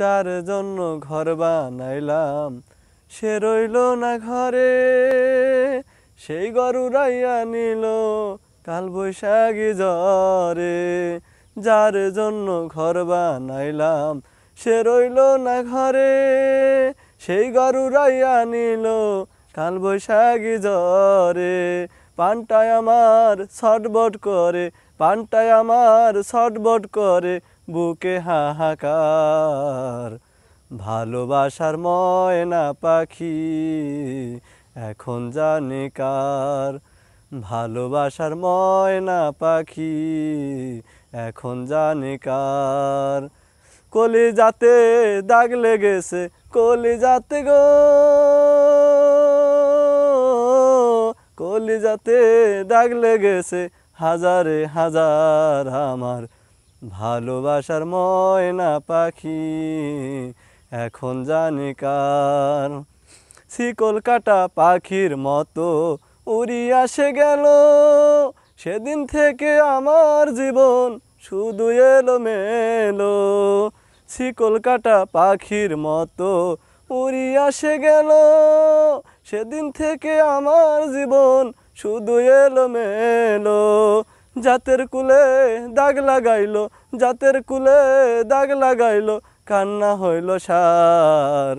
যার জন্য ঘর বানাইলাম। সে রইল না ঘরে, সেই গরু রাইয়া নিল কাল বৈশাখী জ্বরে। যার জন্য ঘর বানাইলাম, সে রইল না ঘরে, সেই গরু রাইয়া নিল কাল বৈশাখী জ্বরে। পানটায় আমার ছটবট করে, পানটায় আমার ছটবট করে বুকে হাহাকার, ভালোবাসার ময়না পাখি এখন জানে কার, ভালোবাসার ময়না পাখি এখন জানে কার। কলি যাতে দাগ লেগেছে কলি যাতে গো কলি যাতে দাগ লেগেছে, হাজারে হাজার আমার ভালোবাসার ময়না পাখি, এখন জানি কার? শিকল কাটা পাখির মতো উড়িয়া সে গেল। সেদিন থেকে আমার জীবন শুধু এলো মেলো শিকল কাটা পাখির মতো উড়িয়া সে গেল। সেদিন থেকে আমার জীবন শুধু এলো মেলো জাতের কুলে দাগ লাগাইলো, জাতের কুলে দাগ লাগাইলো, কান্না হইল সার।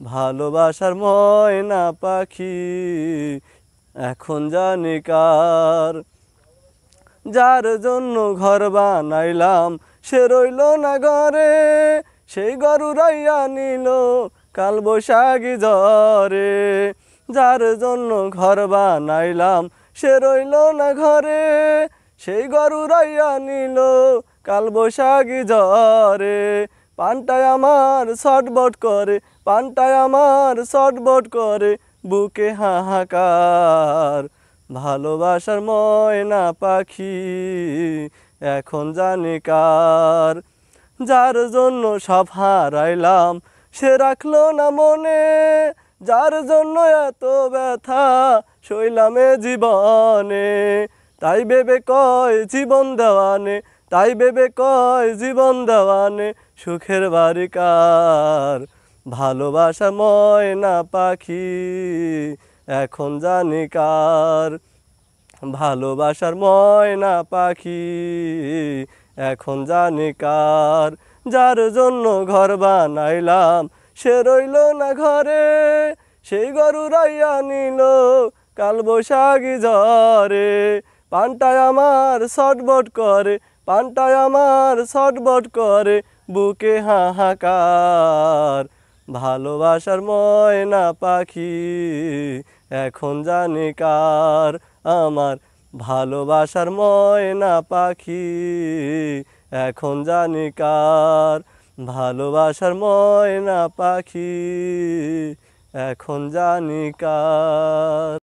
ভালোবাসার ময়না পাখি এখন জানি কার। যার জন্য ঘর বানাইলাম, সে রইল না ঘরে, সেই গরু রাইয়া নিল কাল বৈশাখী জ্বরে যার জন্য ঘর বানাইলাম, সে রইল না ঘরে সেই গরু রাইয়া নিল কাল বৈশাখী জ্বরে পানটায় আমার ছটবট করে, পানটায় আমার ছটবট করে, বুকে হাহাকার। ভালোবাসার ময়না পাখি এখন জানি কার। যার জন্য সব হারাইলাম, সে রাখল না মনে। যার জন্য এত ব্যথা শৈলামে জীবনে। তাই ভেবে কয় জীবন দেওয়ানে, তাই ভেবে কয় জীবন দেওয়ানে সুখের বারিকার। ভালোবাসা ময়না পাখি এখন জানি কার। ভালোবাসার ময়না পাখি এখন জানি কার। যার জন্য ঘর বানাইলাম, সে রইল না ঘরে। সেই গরু রাইয়া নিল, কাল বৈশাখী জ্বরে পানটায় আমার ছটবট করে, পানটায় আমার ছটবট করে, বুকে হাহাকার, ভালোবাসার ময়না পাখি এখন জানি কার, আমার ভালোবাসার ময়না পাখি এখন জানি কার, ভালোবাসার ময়না পাখি এখন জানি কার।